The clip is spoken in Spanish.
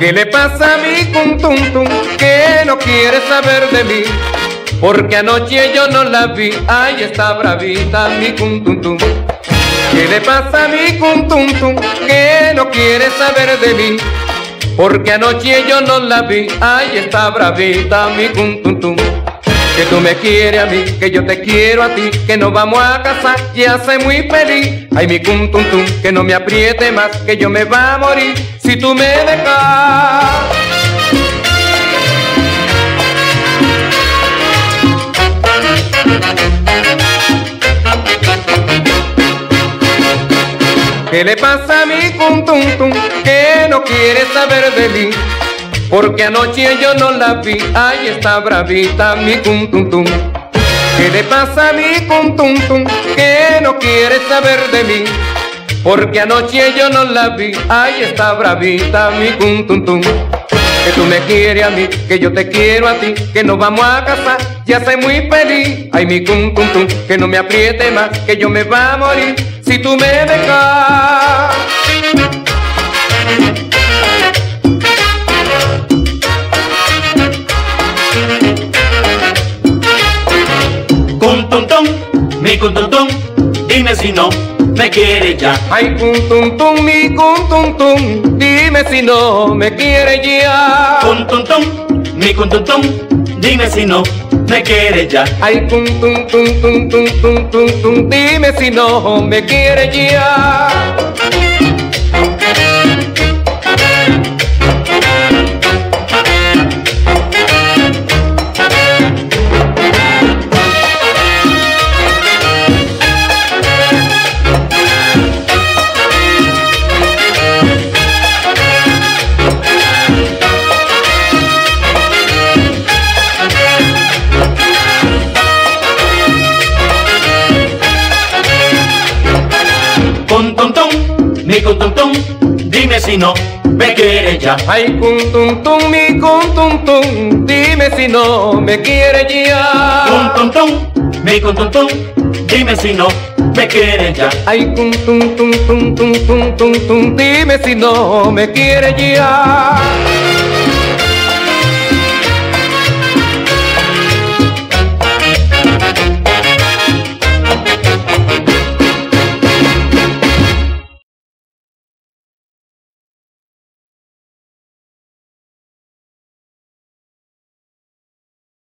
¿Qué le pasa a mi cum tum que no quiere saber de mí? Porque anoche yo no la vi, ay está bravita mi cum tum ¿Qué le pasa a mi cum tum que no quiere saber de mí? Porque anoche yo no la vi, ay está bravita mi cum tum que tú me quieres a mí, que yo te quiero a ti, que nos vamos a casar, ya soy muy feliz. Ay, mi cum tum que no me apriete más, que yo me va a morir si tú me dejas. ¿Qué le pasa a mi cum tum? Que no quiere saber de mí. Porque anoche yo no la vi, ay está bravita mi cum tum tum. ¿Qué le pasa a mi cum tum tum? Que no quiere saber de mí. Porque anoche yo no la vi, ay está bravita mi cum tum tum. Que tú me quieres a mí, que yo te quiero a ti, que nos vamos a casar, ya soy muy feliz. Ay mi cum tum tum, que no me apriete más, que yo me va a morir si tú me dejas. Mi cuntuntún, dime si no me quiere ya. Ay, cuntuntún, mi cuntuntún, dime si no me quiere ya. Cuntuntún, mi cuntuntún, dime si no me quiere ya. Ay, cuntuntún, dime si no me quiere ya. Mi cuntum dime si no me quiere ya. Ay, cuntum mi cuntum dime si no me quiere ya. Cuntum mi cuntum dime si no me quiere ya. Ay, cuntum dime si no me quiere ya.